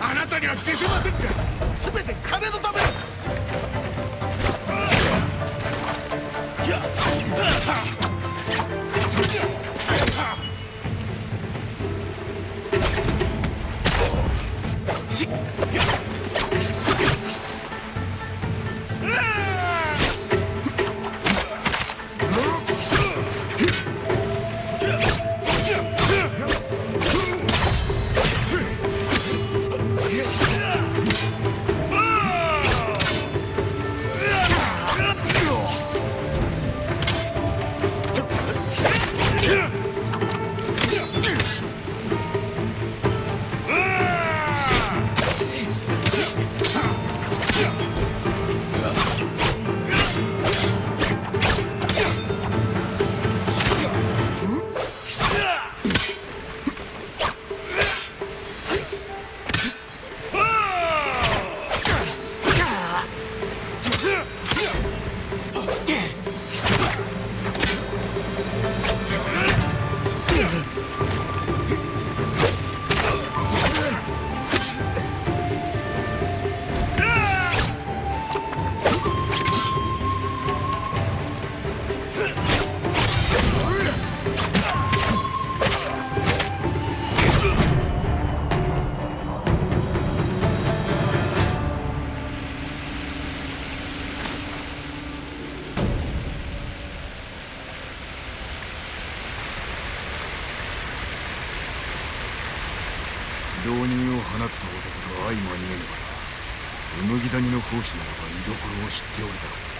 あなたには消せませんか？全て金のため Yeah. Yeah. 浪人を放った男と相まみえぬがな。麦谷の奉仕ならば居所を知っておるだろう。